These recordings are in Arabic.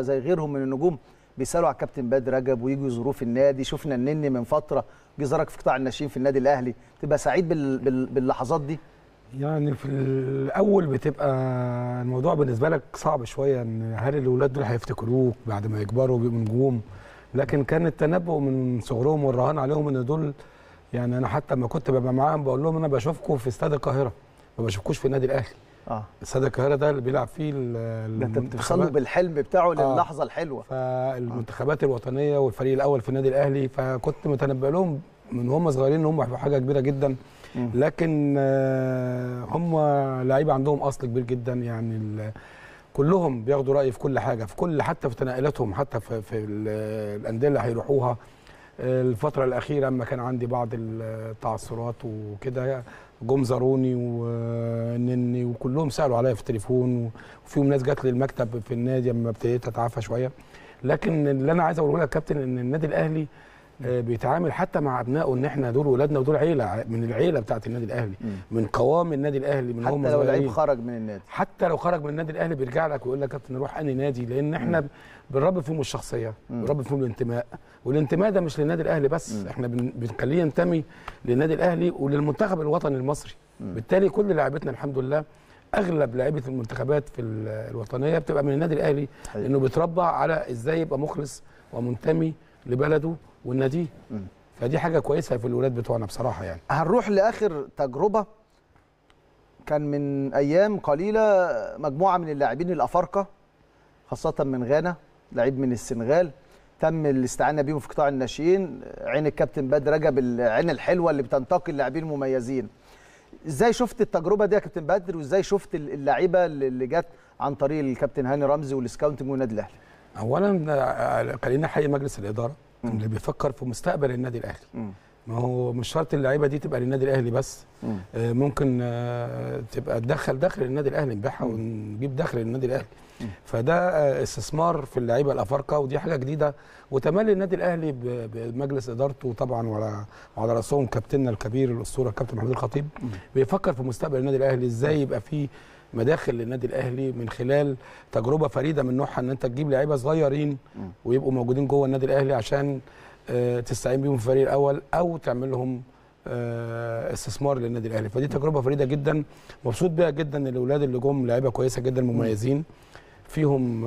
زي غيرهم من النجوم بيسألوا على الكابتن بدر رجب ويجوا في النادي. شفنا النني من فترة جه زارك في قطاع الناشئين في النادي الأهلي. تبقى سعيد بال... بال... باللحظات دي؟ يعني في الأول بتبقى الموضوع بالنسبة لك صعب شوية إن هل الاولاد دول هيفتكروك بعد ما يكبروا ويبقوا نجوم؟ لكن كان التنبؤ من صغرهم والرهان عليهم إن دول يعني أنا حتى لما كنت ببقى معاهم بقول لهم أنا بشوفكم في استاد القاهرة ما بشوفكوش في النادي الأهلي. آه. استاد القاهرة ده اللي بيلعب فيه ده انت بالحلم بتاعه للحظة الحلوة. فالمنتخبات الوطنية والفريق الأول في النادي الأهلي فكنت متنبأ لهم من هم صغيرين إن هم هيبقوا حاجة كبيرة جدا. لكن هم لعيبة عندهم أصل كبير جدا. يعني كلهم بياخدوا رايي في كل حاجة في كل حتى في تنقلاتهم حتى في, في الأندية اللي هيروحوها. الفترة الأخيرة لما كان عندي بعض التعثرات وكده جم زاروني ونني وكلهم سألوا عليا في التليفون وفيهم ناس جات لي المكتب في النادي لما ابتديت أتعافى شوية. لكن اللي أنا عايز أقوله لك كابتن إن النادي الأهلي بيتعامل حتى مع أبنائه إن إحنا دول ولادنا ودول عيلة من العيلة بتاعت النادي الأهلي من قوام النادي الأهلي من هم حتى لو لعيب خرج من النادي. حتى لو خرج من النادي الأهلي بيرجع لك ويقول لك كابتن نروح أنهي نادي لأن إحنا بنربي فيهم الشخصية بنربي فيهم الانتماء والانتماء ده مش للنادي الأهلي بس م. إحنا بنخليه ينتمي للنادي الأهلي وللمنتخب الوطني المصري. م. بالتالي كل لاعبتنا الحمد لله أغلب لعيبه المنتخبات في الوطنية بتبقى من النادي الأهلي لأنه بيتربى على إزاي يبقى مخلص ومنتمي لبلده والنادي. فدي حاجة كويسة في الولاد بتوعنا بصراحة يعني. هنروح لآخر تجربة. كان من أيام قليلة مجموعة من اللاعبين الأفارقة خاصة من غانا لعيب من السنغال تم الاستعانة بيهم في قطاع الناشئين. عين الكابتن بدر رجب العين الحلوة اللي بتنتقي اللاعبين المميزين إزاي شفت التجربة دي يا كابتن بدر؟ وإزاي شفت اللعيبة اللي جت عن طريق الكابتن هاني رمزي وال scouting والنادي الأهلي؟ اولا خلينا نحيي مجلس الإدارة م. اللي بيفكر في مستقبل النادي الأهلي. م. ما هو مش شرط اللعيبة دي تبقى للنادي الأهلي بس. م. آه ممكن آه تبقى تدخل دخل للنادي الأهلي نبيعها ونجيب دخل للنادي الأهلي. فده آه استثمار في اللعيبة الأفارقة ودي حاجة جديدة. وتملي النادي الأهلي بمجلس إدارته طبعا وعلى وعلى رأسهم كابتننا الكبير الأسطورة الكابتن محمود الخطيب. بيفكر في مستقبل النادي الأهلي إزاي يبقى فيه مداخل للنادي الأهلي من خلال تجربة فريدة من نوعها إن أنت تجيب لعيبة صغيرين ويبقوا موجودين جوه النادي الأهلي عشان تستعين بيهم في الفريق الأول أو تعمل لهم استثمار للنادي الأهلي. فدي تجربة فريدة جدا. مبسوط بيها جدا إن الأولاد اللي جم لعيبة كويسة جدا مميزين. فيهم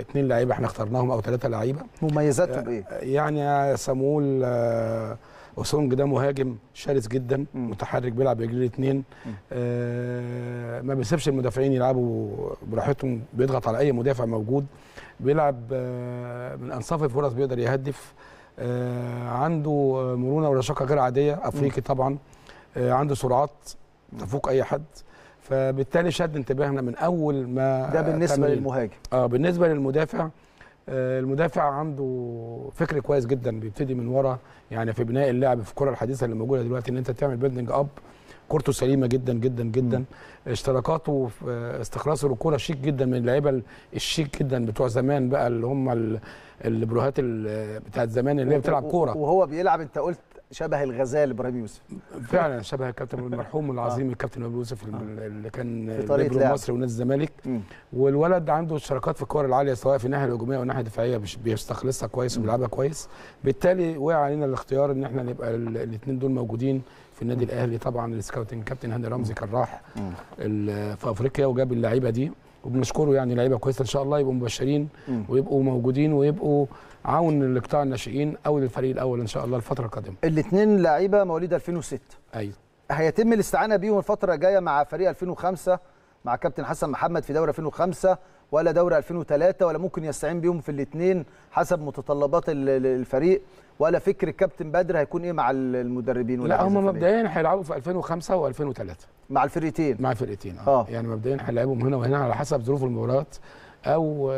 اثنين لعيبة إحنا اخترناهم أو ثلاثة لعيبة. مميزاتهم إيه؟ يعني سمول أوسونج ده مهاجم شرس جدا. متحرك بيلعب رجلين الاثنين آه ما بيسيبش المدافعين يلعبوا براحتهم بيضغط على أي مدافع موجود. بيلعب آه من أنصاف الفرص بيقدر يهدف. آه عنده مرونة ورشاقه غير عادية أفريقي طبعا. آه عنده سرعات تفوق أي حد. فبالتالي شد انتباهنا من أول ما ده بالنسبة تمرين. للمهاجم. آه بالنسبة للمدافع. المدافع عنده فكر كويس جدا بيبتدي من ورا. يعني في بناء اللعب في الكرة الحديثة اللي موجودة دلوقتي إن أنت تعمل building up كورته سليمة جدا جدا جدا. م. اشتراكاته في استخلاصه للكوره شيك جدا من اللعيبة الشيك جدا بتوع زمان بقى اللي هم ال ليبروهات بتاعت زمان اللي هي بتلعب كورة. وهو بيلعب أنت قلت شبه الغزال إبراهيم يوسف. فعلا شبه الكابتن المرحوم العظيم الكابتن إبراهيم يوسف اللي كان ليبرو مصر ونادي الزمالك. والولد عنده اشتراكات في الكور العالية سواء في الناحية الهجومية أو الناحية الدفاعية بيستخلصها كويس وبيلعبها كويس. بالتالي وقع علينا الاختيار إن إحنا نبقى الاثنين دول موجودين في النادي الأهلي. طبعا ال scouting كابتن هاني رمزي كان راح في أفريقيا وجاب اللعيبة دي. وبنشكره يعني لعيبة كويسة إن شاء الله يبقوا مبشرين ويبقوا موجودين ويبقوا عون لقطاع الناشئين أو للفريق الأول إن شاء الله الفترة القادمة. الاثنين لعيبة مواليد 2006 أيوه. هيتم الاستعانة بيهم الفترة الجاية مع فريق 2005 مع كابتن حسن محمد في دوري 2005 ولا دوري 2003 ولا ممكن يستعين بيهم في الاثنين حسب متطلبات الفريق ولا فكر الكابتن بدر هيكون إيه مع المدربين لا هم مبدئيا هيلعبوا في 2005 و2003 مع الفرقتين مع الفرقتين آه, آه. يعني مبدئيا هيلعبهم هنا وهنا على حسب ظروف المباريات. أو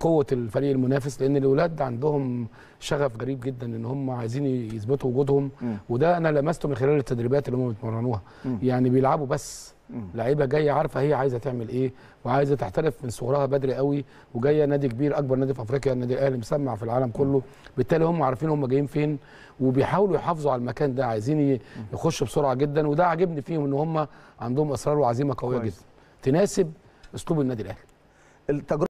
قوة الفريق المنافس لأن الاولاد عندهم شغف غريب جدا إن هم عايزين يثبتوا وجودهم م. وده أنا لمسته من خلال التدريبات اللي هم بيتمرنوها. يعني بيلعبوا بس. لعيبة جاية عارفة هي عايزة تعمل إيه وعايزة تحترف من صغرها بدري قوي وجاية نادي كبير أكبر نادي في أفريقيا النادي الأهلي مسمع في العالم كله. بالتالي هم عارفين هم جايين فين وبيحاولوا يحافظوا على المكان ده. عايزين يخشوا بسرعة جدا وده عاجبني فيهم إن هم عندهم اصرار وعزيمة قوية جدا. تناسب أسلوب النادي الأهلي. التجربة